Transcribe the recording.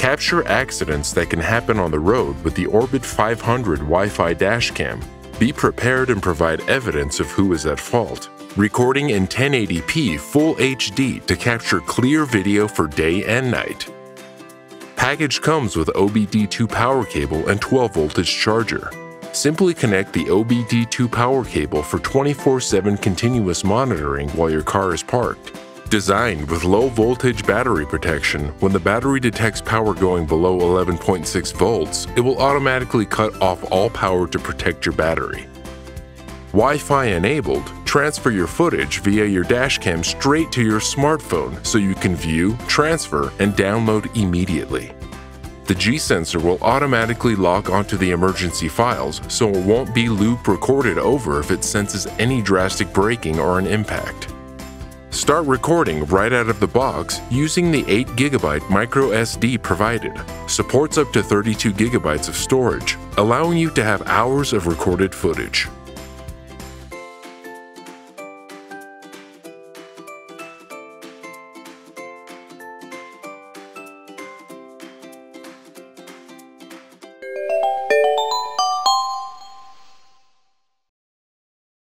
Capture accidents that can happen on the road with the Orbit 500 Wi-Fi dashcam. Be prepared and provide evidence of who is at fault. Recording in 1080p Full HD to capture clear video for day and night. Package comes with OBD2 power cable and 12 voltage charger. Simply connect the OBD2 power cable for 24-7 continuous monitoring while your car is parked. Designed with low voltage battery protection, when the battery detects power going below 11.6 volts, it will automatically cut off all power to protect your battery. Wi-Fi enabled, transfer your footage via your dashcam straight to your smartphone so you can view, transfer, and download immediately. The G-sensor will automatically lock onto the emergency files so it won't be loop recorded over if it senses any drastic braking or an impact. Start recording right out of the box using the 8GB microSD provided. Supports up to 32GB of storage, allowing you to have hours of recorded footage.